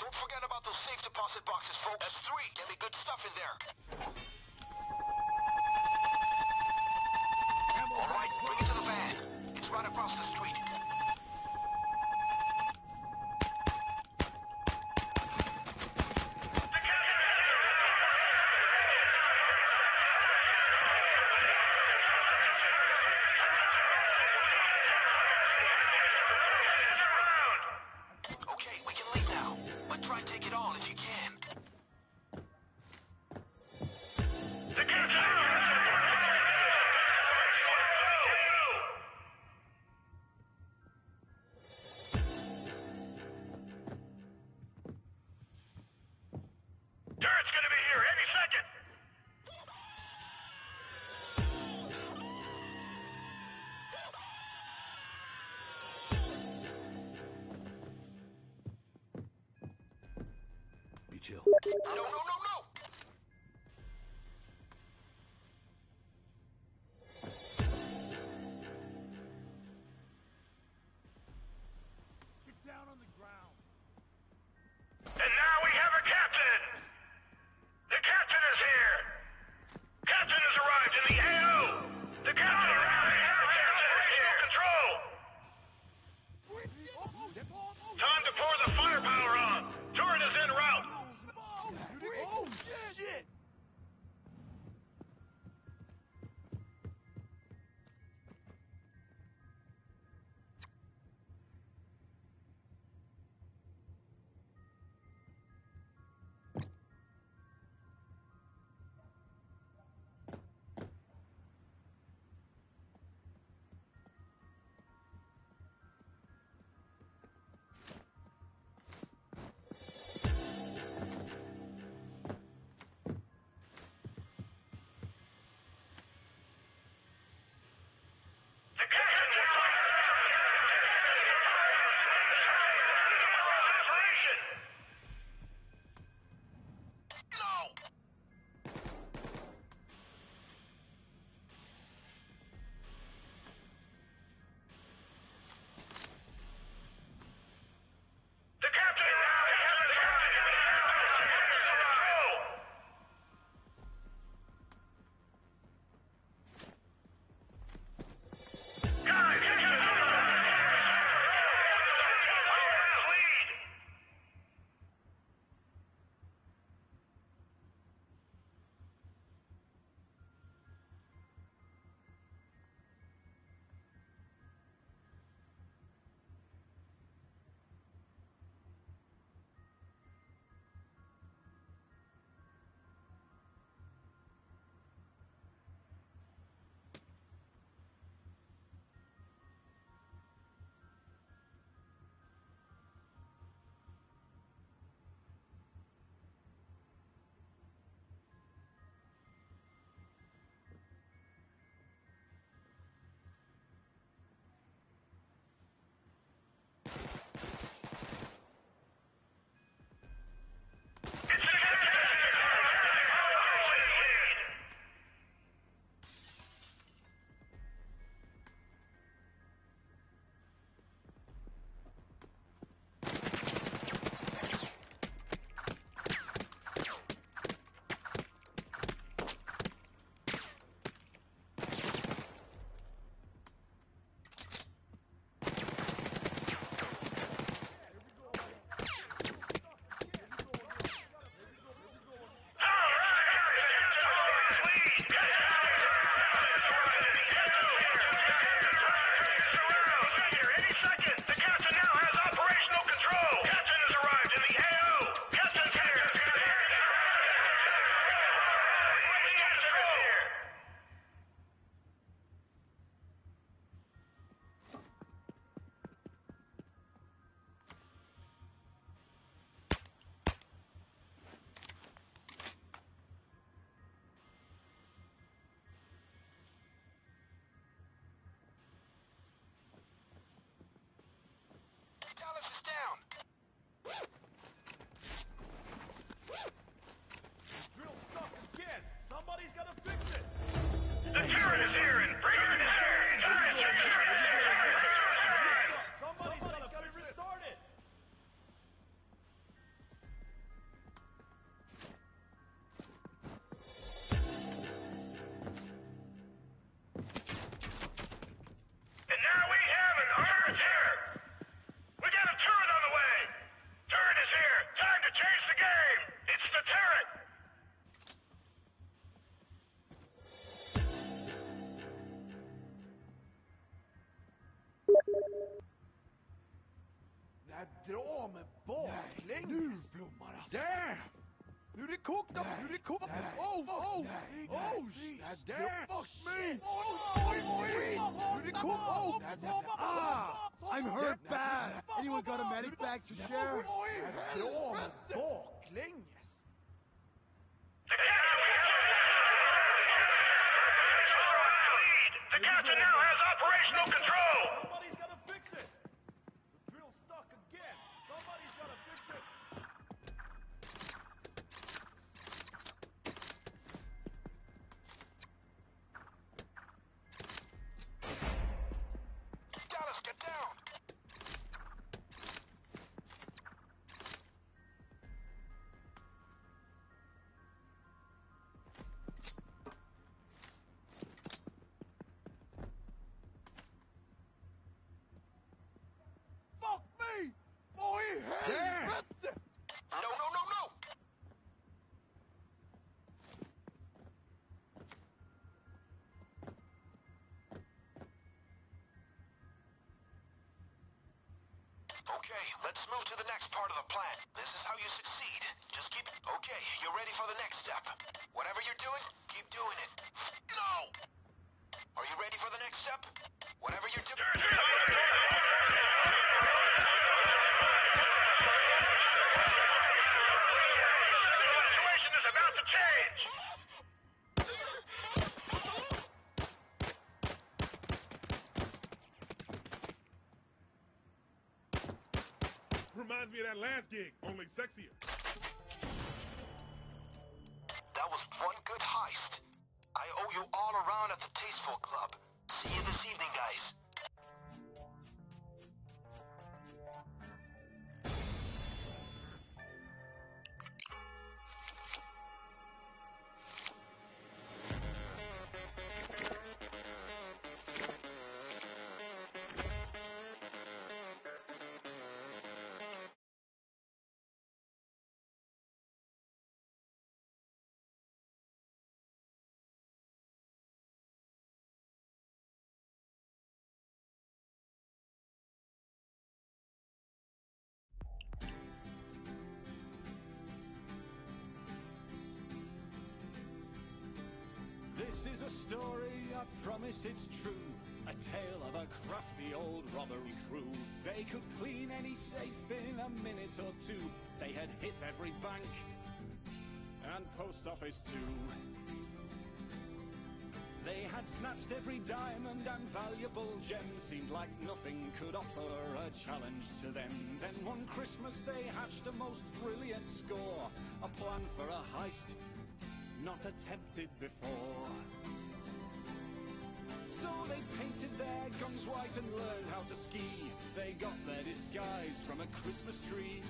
Don't forget about those safe deposit boxes, folks. That's three. Get me good stuff in there. All right, bring it to the van. It's right across the street. chill. No, no, no, dra med baklänges. Nu blommar Damn! Nu är det kokt upp, nu är det kokt upp. Oh, oh, oh, damn! Fuck me! Oj, oj, nu är det kokt upp. Ah, I'm hurt bad. Anyone got a medic bag to share? Oj, dra med baklänges. The captain now has operational control! Okay, let's move to the next part of the plan. This is how you succeed. Just keep... Okay, you're ready for the next step. Whatever you're doing, keep doing it. No! Are you ready for the next step? Whatever you're doing... situation is about to change! Reminds me of that last only sexier. That was one good heist. I owe you all around at the Tasteful Club. See you this evening, guys. Story, I promise it's true. A tale of a crafty old robbery crew. They could clean any safe in a minute or two. They had hit every bank and post office too. They had snatched every diamond and valuable gem. Seemed like nothing could offer a challenge to them. Then one Christmas they hatched a most brilliant score. A plan for a heist not attempted before. So they painted their guns white and learned how to ski. They got their disguise from a Christmas tree.